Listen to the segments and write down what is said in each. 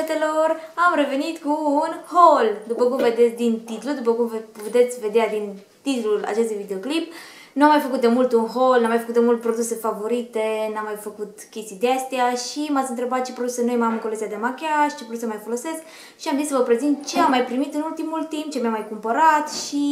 Bună fetelor! Am revenit cu un haul! După cum vedeți din titlu, după cum puteți vedea din titlul acestui videoclip, nu am mai făcut de mult un haul, n-am mai făcut de mult produse favorite, n-am mai făcut chestii de astea și m-ați întrebat ce produse noi mai am în colecția de machiaj, ce produse mai folosesc și am zis să vă prezint ce am mai primit în ultimul timp, ce mi-am mai cumpărat și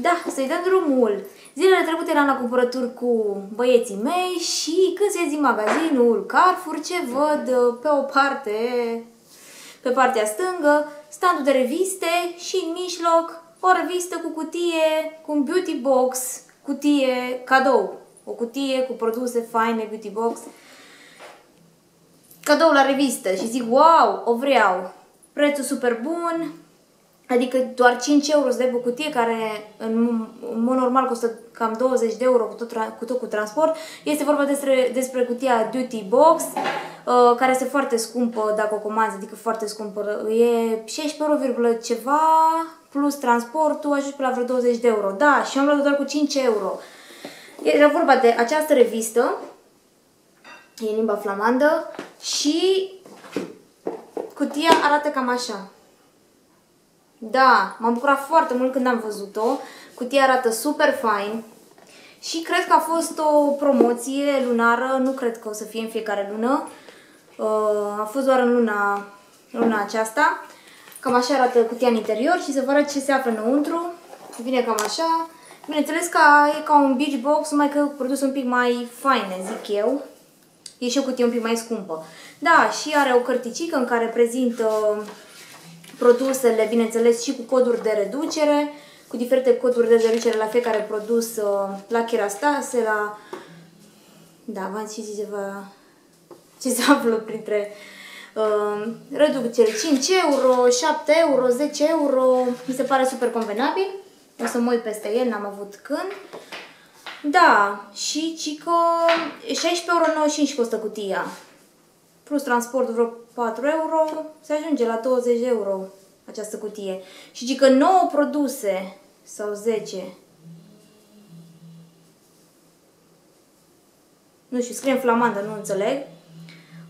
da, să-i dăm drumul. Zilele trecute eram la cumpărături cu băieții mei și când se zi magazinul Carrefour, ce văd uh, pe o parte, pe partea stângă, standul de reviste și în mijloc o revistă cu cutie, cu un beauty box, cutie cadou. O cutie cu produse faine, beauty box. Cadou la revistă și zic, wow, o vreau. Prețul super bun, Adică doar 5 euro să dai pe cutie care în, în mod normal costă cam 20 de euro cu tot, cu tot cu transport. Este vorba despre, despre cutia Duty Box, uh, care este foarte scumpă dacă o comanzi, adică foarte scumpă. E 16 euro, ceva plus transportul, ajungi pe la vreo 20 de euro. Da, și am luat doar cu 5 euro. Era vorba de această revistă, e în limba flamandă și cutia arată cam așa. Da, m-am bucurat foarte mult când am văzut-o. Cutia arată super fain. Și cred că a fost o promoție lunară, nu cred că o să fie în fiecare lună. Uh, a fost doar în luna, luna aceasta. Cam așa arată cutia în interior și să vă arăt ce se află înăuntru. Vine cam așa. Bineînțeles că e ca un beach box, numai că produs un pic mai faine, zic eu. E și o cutie un pic mai scumpă. Da, și are o cărticică în care prezintă produsele, bineînțeles, și cu coduri de reducere, cu diferite coduri de reducere la fiecare produs, uh, la Kerastase, la... Da, v-am zis ceva ce se află printre uh, reducere 5 euro, 7 euro, 10 euro, mi se pare super convenabil. O să mă uit peste el, n-am avut când. Da, și cică 16,95 euro costă cutia. Plus transportul vreo 4 euro, se ajunge la 20 de euro această cutie. Și că 9 produse sau 10. Nu știu, scrie în flamandă, nu înțeleg.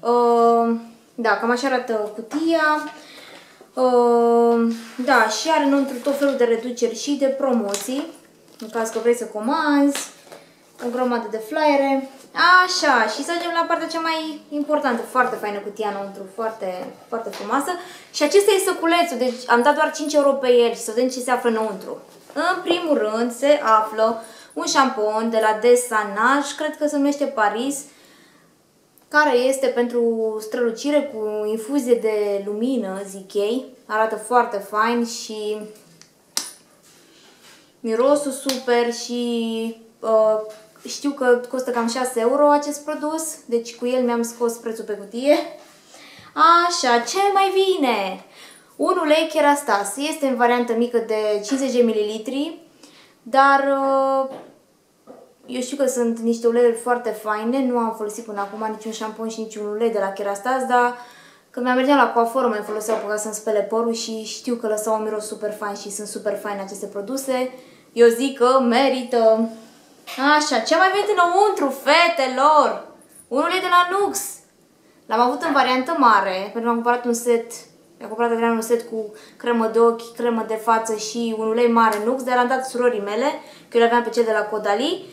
Uh, da, cam așa arată cutia. Uh, da, și are înăuntru tot felul de reduceri și de promoții. În caz că vrei să comanzi. O grămadă de flyere. Așa, și să ajungem la partea cea mai importantă, foarte faină cutia înăuntru, foarte, foarte frumoasă. Și acesta e săculețul, deci am dat doar 5 euro pe el și să vedem ce se află înăuntru. În primul rând se află un șampon de la Desanage, cred că se numește Paris, care este pentru strălucire cu infuzie de lumină, zic ei. Arată foarte fain și mirosul super și uh, știu că costă cam 6 euro acest produs, deci cu el mi-am scos prețul pe cutie. Așa, ce mai vine? Un ulei Kerastas. Este în variantă mică de 50 de ml, dar uh, eu știu că sunt niște uleiuri foarte faine. Nu am folosit până acum niciun șampon și niciun ulei de la Kerastas, dar când mi-am mergeam la coaforă mai foloseau pe ca să-mi spele părul și știu că lăsau un miros super fain și sunt super faine aceste produse. Eu zic că merită. Așa, ce mai venit înăuntru, fetelor? Unul e de la Nux. L-am avut în variantă mare, pentru că am cumpărat un set, am cumpărat Adrian un set cu cremă de ochi, cremă de față și un ulei mare Nux, dar am dat surorii mele, că eu aveam pe cel de la Codali.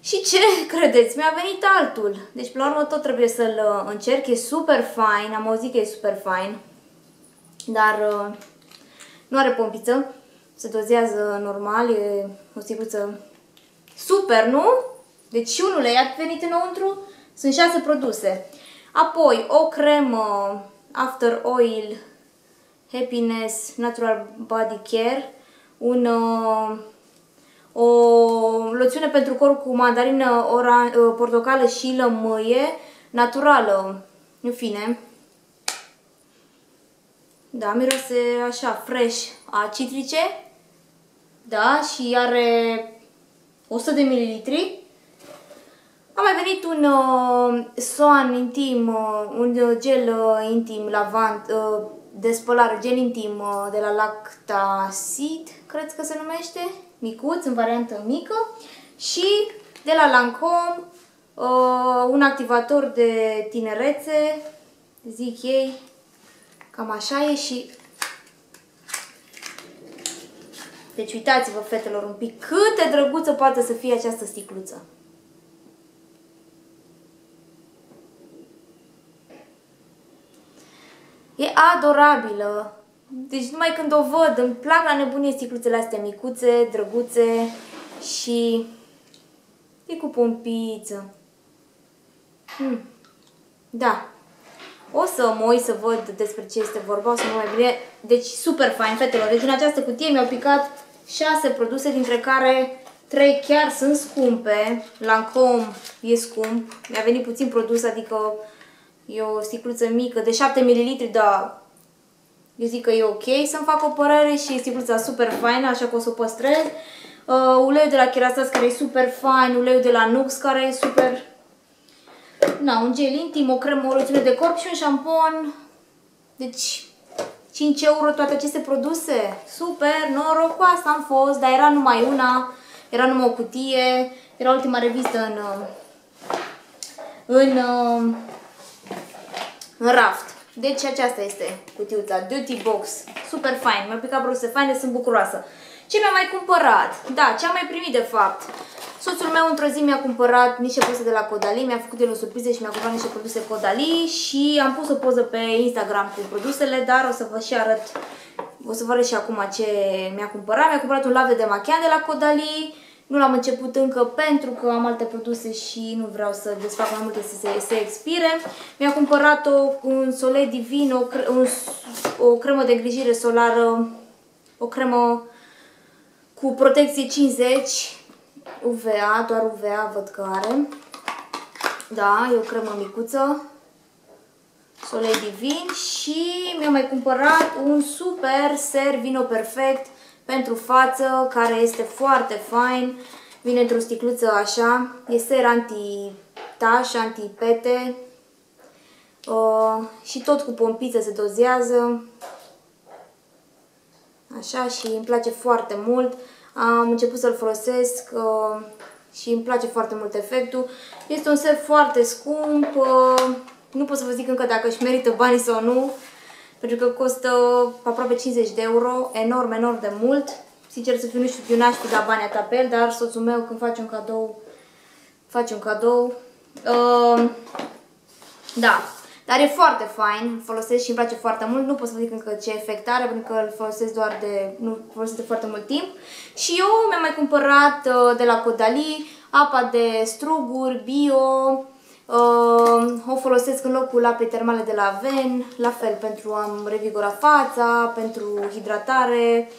Și ce credeți? Mi-a venit altul. Deci, până la urmă, tot trebuie să-l uh, încerc. E super fain, am auzit că e super fain. Dar uh, nu are pompiță. Se dozează normal, e o sticluță Super, nu? Deci și unul i-a venit înăuntru. Sunt șase produse. Apoi, o cremă After Oil Happiness Natural Body Care. Un, uh, o loțiune pentru corp cu mandarină, oran, uh, portocală și lămâie. Naturală. În fine. Da, miroase așa, fresh, a citrice. Da, și are 100 de mililitri. A mai venit un uh, soan intim, uh, un gel uh, intim lavant, uh, de spălare, gel intim uh, de la Lactacid, cred că se numește, micuț, în variantă mică. Și de la Lancome, uh, un activator de tinerețe, zic ei, Cam așa e și... Deci uitați-vă, fetelor, un pic cât de drăguță poate să fie această sticluță. E adorabilă. Deci numai când o văd, îmi plac la nebunie sticluțele astea micuțe, drăguțe și e cu pompiță. Hmm. Da. O să mă uit să văd despre ce este vorba, o să mă mai bine. Deci super fain, fetelor. Deci în această cutie mi-au picat 6 produse, dintre care 3 chiar sunt scumpe. Lancome e scump. Mi-a venit puțin produs, adică e o sticluță mică de 7 ml, dar eu zic că e ok să-mi fac o părere și e sticluța super faină, așa că o să o păstrez. Uh, uleiul de la Kerastase care e super fain, uleiul de la Nux care e super... Na, un gel intim, o cremă, o loțiune de corp și un șampon. Deci, 5 euro toate aceste produse. Super, noroc cu asta am fost, dar era numai una, era numai o cutie, era ultima revistă în, uh, în, în, uh, în raft. Deci aceasta este cutiuța, Duty Box, super fain, mi-au picat produse faine, sunt bucuroasă. Ce mi-a mai cumpărat? Da, ce am mai primit de fapt? Soțul meu într-o zi mi-a cumpărat niște produse de la Codali, mi-a făcut el o surpriză și mi-a cumpărat niște produse Codali și am pus o poză pe Instagram cu produsele, dar o să vă și arăt, o să vă arăt și acum ce mi-a cumpărat. Mi-a cumpărat un lave de machian de la Codali, nu l-am început încă pentru că am alte produse și nu vreau să desfac mai multe să se, se expire. Mi-a cumpărat o, un Soleil Divin, o, cre, un, o cremă de îngrijire solară, o cremă cu protecție 50 UVA, doar UVA văd că are. Da, e o cremă micuță. Soleil Divin și mi-a mai cumpărat un super ser Vino Perfect pentru față, care este foarte fain. Vine într-o sticluță așa. E ser anti-taș, anti-pete. Uh, și tot cu pompiță se dozează. Așa și îmi place foarte mult. Am început să-l folosesc uh, și îmi place foarte mult efectul. Este un ser foarte scump. Uh, nu pot să vă zic încă dacă își merită banii sau nu pentru că costă aproape 50 de euro, enorm, enorm de mult. Sincer să fiu, nu știu, eu n-aș fi dat banii atâta pe el, dar soțul meu când face un cadou, face un cadou. Uh, da, dar e foarte fain, folosesc și îmi place foarte mult, nu pot să vă zic încă ce efect are, pentru că îl folosesc doar de, nu folosesc de foarte mult timp. Și eu mi-am mai cumpărat uh, de la Codali apa de struguri, bio, Uh, o folosesc în locul apei termale de la Ven, la fel pentru a-mi revigora fața, pentru hidratare,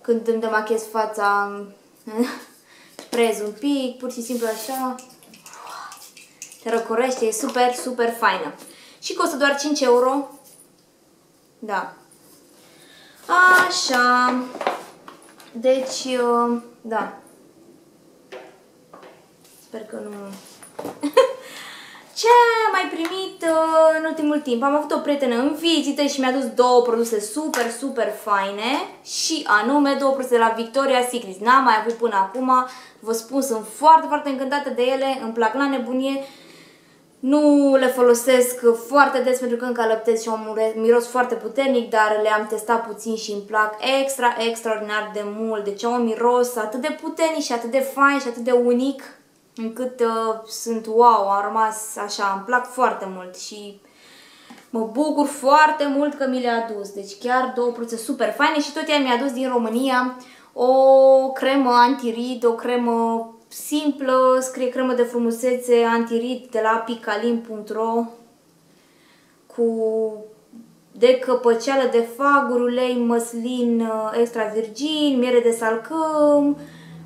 când îmi demachez fața, sprez un pic, pur și simplu așa, te răcorește, e super, super faină. Și costă doar 5 euro. Da. Așa. Deci, uh, da. Sper că nu... Ce am mai primit uh, în ultimul timp? Am avut o prietenă în vizită și mi-a dus două produse super, super faine și anume două produse de la Victoria Secret. N-am mai avut până acum, vă spun, sunt foarte, foarte încântată de ele, îmi plac la nebunie. Nu le folosesc foarte des pentru că încă alăptez și un miros foarte puternic, dar le-am testat puțin și îmi plac extra, extraordinar de mult. Deci au un miros atât de puternic și atât de fain și atât de unic încât uh, sunt wow, am rămas așa, îmi plac foarte mult și mă bucur foarte mult că mi le-a adus. Deci chiar două produse super faine și tot ea mi-a adus din România o cremă antirid, o cremă simplă, scrie cremă de frumusețe antirid de la picalim.ro cu de căpăceală de faguri, ulei măslin uh, extra virgin, miere de salcâm,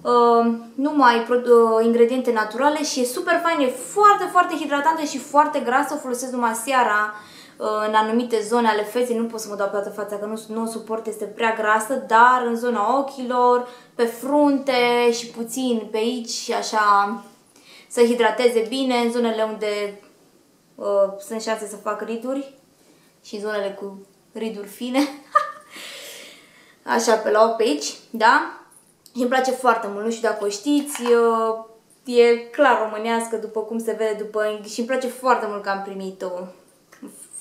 uh, numai uh, ingrediente naturale și e super fain, e foarte, foarte hidratantă și foarte grasă, o folosesc numai seara. uh, în anumite zone ale feței, nu pot să mă dau pe toată fața că nu, nu o suport, este prea grasă, dar în zona ochilor, pe frunte și puțin pe aici, așa, să hidrateze bine, în zonele unde uh, sunt șanse să fac riduri și în zonele cu riduri fine. Așa, pe la ochi pe aici, da? Și îmi place foarte mult, nu știu dacă o știți, e clar românească după cum se vede după și îmi place foarte mult că am primit-o.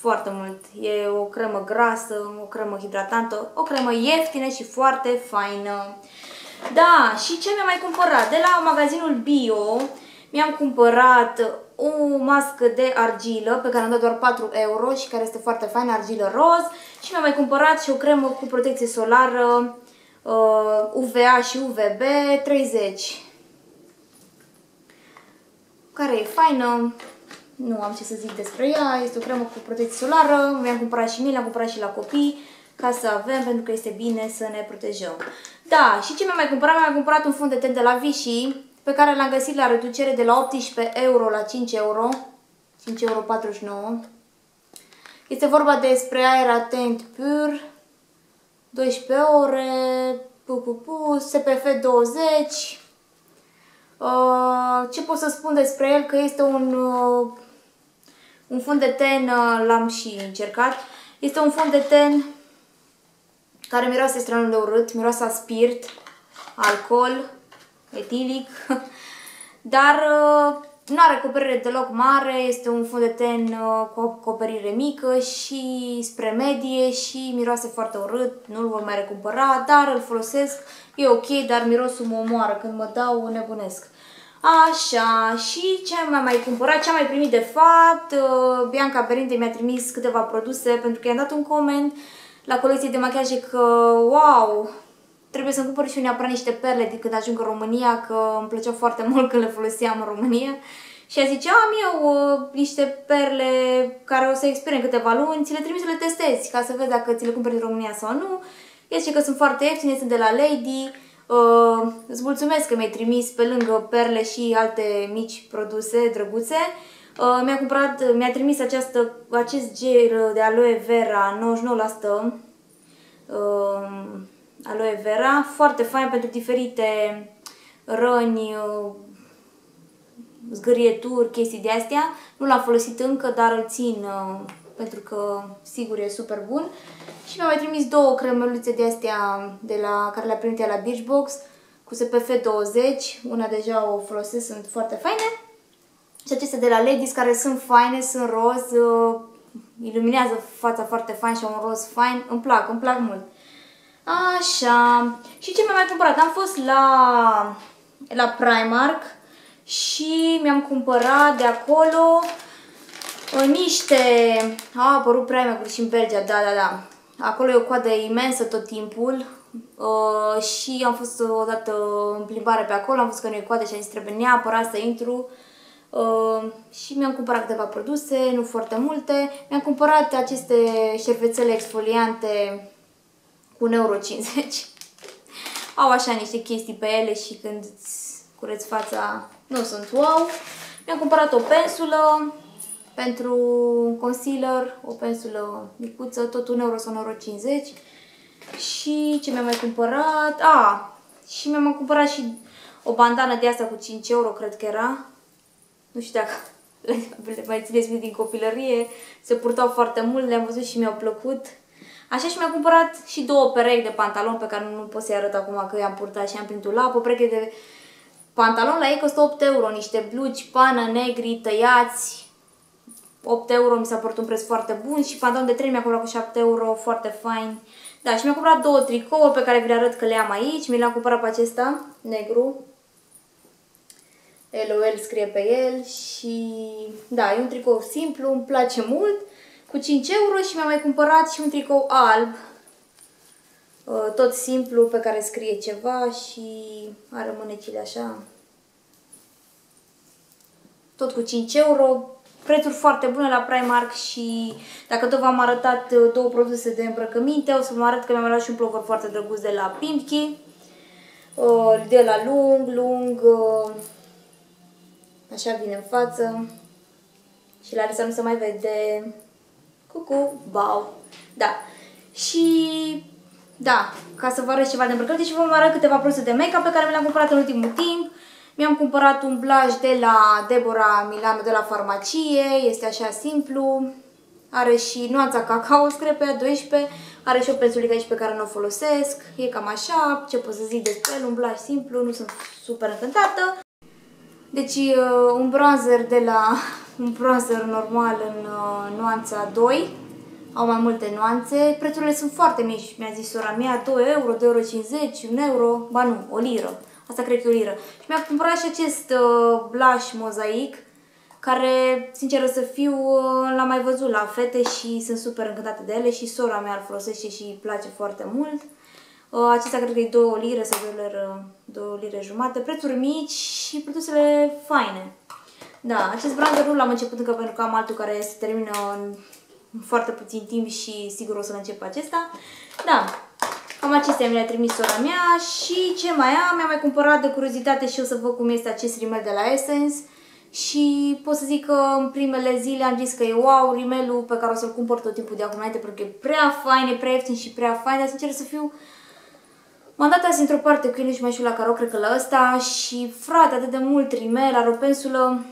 Foarte mult. E o cremă grasă, o cremă hidratantă, o cremă ieftină și foarte faină. Da, și ce mi-am mai cumpărat? De la magazinul Bio mi-am cumpărat o mască de argilă pe care am dat doar 4 euro și care este foarte faină, argilă roz. Și mi-am mai cumpărat și o cremă cu protecție solară uh, UVA și UVB 30 care e faină, nu am ce să zic despre ea, este o cremă cu protecție solară, mi-am cumpărat și mie, l-am cumpărat și la copii, ca să avem, pentru că este bine să ne protejăm. Da, și ce mi-am mai cumpărat? Mi-am cumpărat un fund de ten de la Vichy, pe care l-am găsit la reducere de la 18 euro la 5 euro, 5,49 euro. Este vorba despre aer atent pur, 12 ore, pu, pu, pu, SPF 20, Uh, ce pot să spun despre el? Că este un, uh, un fund de ten, uh, l-am și încercat. Este un fund de ten care miroase stranul de urât, miroase a spirit, alcool, etilic, dar nu are acoperire deloc mare, este un fund de ten cu acoperire mică și spre medie și miroase foarte urât, nu-l vor mai recumpăra, dar îl folosesc, e ok, dar mirosul mă omoară, când mă dau nebunesc. Așa, și ce am mai cumpărat, ce am mai primit de fapt, uh, Bianca Berinde mi-a trimis câteva produse pentru că i-am dat un coment la colecție de machiaje că, wow, trebuie să-mi cumpăr și eu neapărat niște perle de când ajung în România, că îmi plăcea foarte mult când le foloseam în România. Și a zice, am eu uh, niște perle care o să expire în câteva luni, ți le trimis să le testezi ca să vezi dacă ți le cumperi din România sau nu. El zice că sunt foarte ieftine, sunt de la Lady, Uh, îți mulțumesc că mi-ai trimis pe lângă perle și alte mici produse drăguțe. Uh, mi-a cumpărat, mi-a trimis această, acest gel de aloe vera 99% uh, aloe vera, foarte fain pentru diferite răni, uh, zgârieturi, chestii de astea. Nu l-am folosit încă, dar îl țin uh, pentru că sigur e super bun. Și mi-a mai trimis două cremeluțe de astea de la, care le-a primit la Birchbox cu SPF 20. Una deja o folosesc, sunt foarte faine. Și acestea de la Ladies care sunt faine, sunt roz, uh, iluminează fața foarte fain și un roz fain. Îmi plac, îmi plac mult. Așa. Și ce mi-am mai cumpărat? Am fost la, la Primark și mi-am cumpărat de acolo niște... A apărut Primark și în Belgia, da, da, da. Acolo e o coadă imensă tot timpul uh, și am fost odată în plimbare pe acolo, am văzut că nu e coadă și am zis trebuie neapărat să intru. Uh, și mi-am cumpărat câteva produse, nu foarte multe. Mi-am cumpărat aceste șervețele exfoliante cu 1,50 euro. Au așa niște chestii pe ele și când îți cureți fața nu sunt wow. Mi-am cumpărat o pensulă pentru concealer, o pensulă micuță, tot 1 euro sau 1,50 euro. Și ce mi-am mai cumpărat? A, și mi-am mai cumpărat și o bandană de asta cu 5 euro, cred că era. Nu știu dacă le mai țineți din copilărie. Se purtau foarte mult, le-am văzut și mi-au plăcut. Așa și mi-am cumpărat și două perechi de pantaloni pe care nu pot să-i arăt acum că i-am purtat și am printul la o pereche de pantaloni la ei costă 8 euro, niște blugi, pană, negri, tăiați, 8 euro mi s-a părut un preț foarte bun și pantalon de 3 mi-a cumpărat cu 7 euro, foarte fain. Da, și mi-a cumpărat două tricouri pe care vi le arăt că le am aici. Mi le-am cumpărat pe acesta, negru. LOL scrie pe el și da, e un tricou simplu, îmi place mult, cu 5 euro și mi-am mai cumpărat și un tricou alb, uh, tot simplu, pe care scrie ceva și are mânecile așa. Tot cu 5 euro, prețuri foarte bune la Primark și dacă tot v-am arătat uh, două produse de îmbrăcăminte, o să vă arăt că mi-am luat și un plover foarte drăguț de la Pimki, uh, de la Lung, Lung, uh, așa vine în față. Și la Alisa nu se mai vede, cucu, bau, da, și da, ca să vă arăt ceva de îmbrăcăminte și vă arăt câteva produse de make-up pe care mi le-am cumpărat în ultimul timp, mi-am cumpărat un blaj de la Deborah Milano de la farmacie, este așa simplu. Are și nuanța cacao, scrie pe 12, are și o pensulică aici pe care nu o folosesc. E cam așa, ce pot să zic despre el, un blaj simplu, nu sunt super încântată. Deci uh, un bronzer de la un bronzer normal în uh, nuanța 2. Au mai multe nuanțe. Prețurile sunt foarte mici, mi-a zis sora mea, 2 euro, 2,50 euro, 1 euro, ba nu, o liră. Asta cred că e o liră. Și mi-a cumpărat și acest uh, blush mozaic, care, sinceră să fiu, uh, l-am mai văzut la fete și sunt super încântată de ele și sora mea îl folosește și îi place foarte mult. Uh, acesta cred că e 2 lire sau 2 lire, 2 lire jumate. Prețuri mici și produsele faine. Da, acest bronzer nu l-am început încă pentru că am altul care se termină în foarte puțin timp și sigur o să-l încep acesta. Da, cam acestea mi le-a trimis sora mea și ce mai am, mi-am mai cumpărat de curiozitate și o să văd cum este acest rimel de la Essence. Și pot să zic că în primele zile am zis că e wow rimelul pe care o să-l cumpăr tot timpul de acum înainte pentru că e prea fain, e prea ieftin și prea fain, dar sincer să fiu M-am dat azi într-o parte cu el și mai știu la care o cred că la ăsta și frate, atât de mult rimel, are o pensulă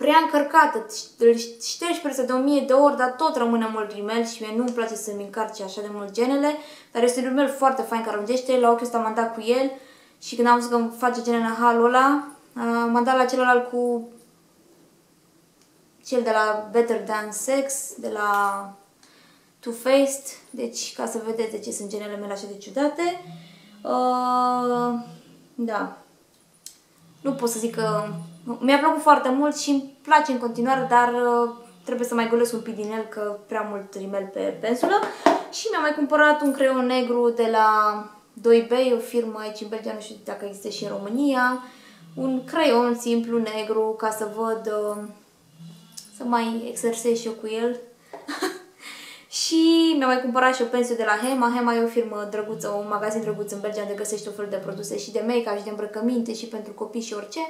prea încărcată, îl ștergi peste de 1000 de ori, dar tot rămâne mult rimel și mie nu-mi place să-mi încarce așa de mult genele, dar este un rimel foarte fain care lungește, la ochiul ăsta m-am dat cu el și când am văzut că face genele în halul ăla, m-am dat la celălalt cu cel de la Better Than Sex, de la Too Faced, deci ca să vedeți de ce sunt genele mele așa de ciudate. Uh, da. Nu pot să zic că... Mi-a plăcut foarte mult și îmi place în continuare, dar uh, trebuie să mai golesc un pic din el, că prea mult rimel pe pensulă. Și mi-am mai cumpărat un creion negru de la 2B, o firmă aici în Belgia, nu știu dacă există și în România. Un creion simplu negru ca să văd, uh, să mai exersez și eu cu el. Și mi-am mai cumpărat și o pensie de la Hema. Hema e o firmă drăguță, un magazin drăguț în Belgia unde găsești o fel de produse și de make-up și de îmbrăcăminte și pentru copii și orice.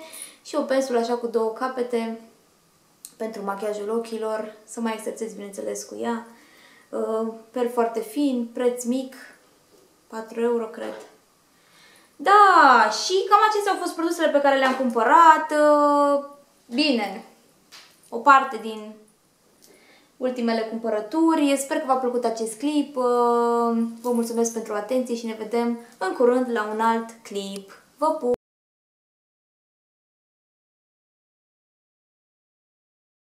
Și o pensulă așa cu două capete pentru machiajul ochilor, să mai exersezi bineînțeles cu ea. Uh, per foarte fin, preț mic, 4 euro cred. Da, și cam acestea au fost produsele pe care le-am cumpărat. Uh, bine, o parte din ultimele cumpărături. Sper că v-a plăcut acest clip. Uh, vă mulțumesc pentru atenție și ne vedem în curând la un alt clip. Vă pup!